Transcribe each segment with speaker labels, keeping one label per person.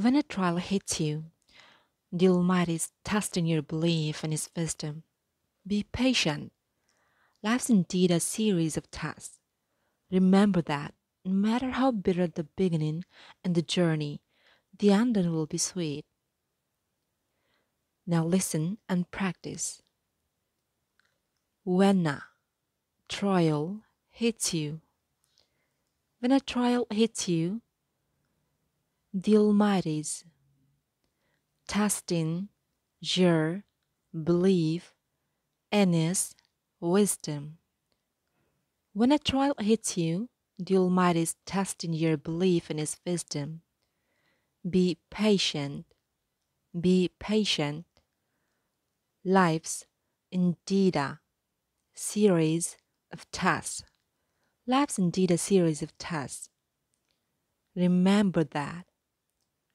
Speaker 1: When a trial hits you, the Almighty is testing your belief in His wisdom. Be patient. Life's indeed a series of tests. Remember that no matter how bitter the beginning and the journey, the ending will be sweet. Now listen and practice. When a trial hits you, when a trial hits you, the Almighty's testing your belief in His wisdom. When a trial hits you, the Almighty is testing your belief in His wisdom. Be patient. Be patient. Life's indeed a series of tests. Life's indeed a series of tests. Remember that.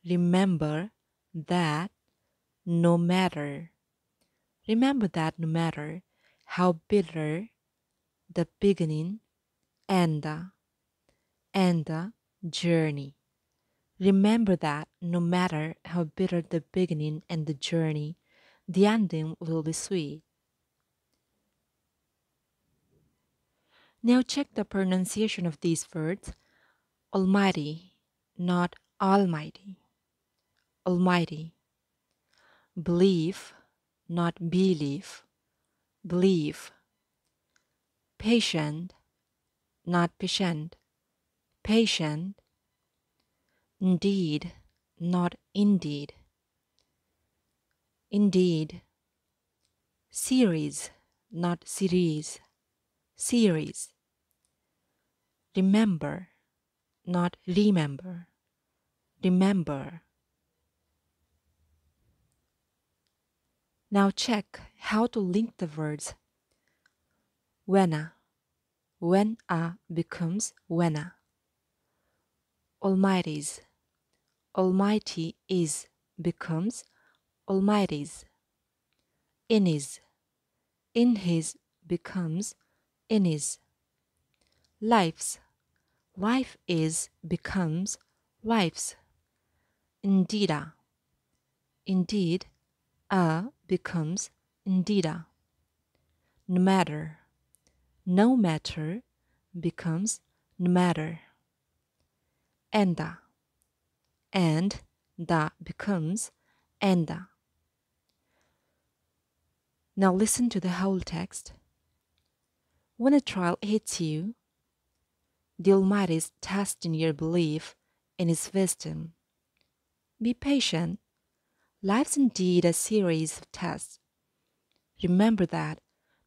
Speaker 1: Remember that no matter. Remember that no matter how bitter the beginning and the, and the journey. Remember that no matter how bitter the beginning and the journey, the ending will be sweet. Now check the pronunciation of these words Almighty, not Almighty. Almighty. Believe, not believe. Believe. Patient, not patient. Patient. Indeed, not indeed. Indeed. Series, not series. Series. Remember, not remember. Remember. Now check how to link the words. When when a becomes when Almighty's Almighty is becomes Almighty's in his in his becomes in his life's life is becomes life's indeed indeed a becomes indeed a no matter. No matter becomes no matter. And the and da becomes the now listen to the whole text. When a trial hits you the almighty is testing your belief in his wisdom. Be patient life's indeed a series of tests remember that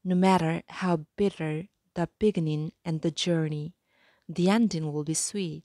Speaker 1: no matter how bitter the beginning and the journey, the ending will be sweet.